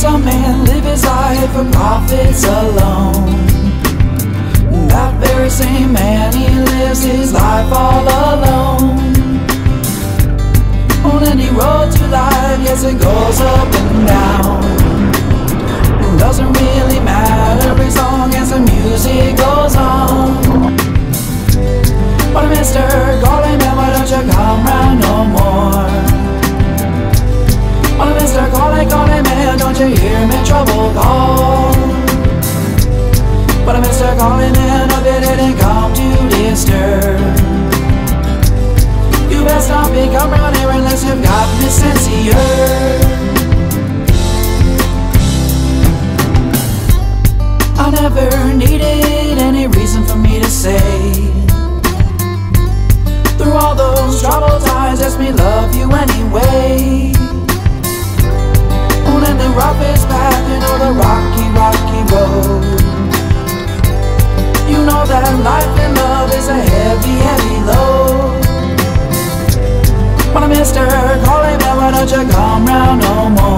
live his life for profits alone. That very same man, he lives his life all alone. On any road to life, yes, it goes up Man, hear me trouble call? But Mr. Golden Man, hope you didn't come to disturb. You best not be come round here unless you've got sense of I never needed any reason for me to say Through all those troubled times, just me love you anyway roughest path, you know the rocky, rocky road You know that life and love is a heavy, heavy load But Mr. Calling man, why don't you come round no more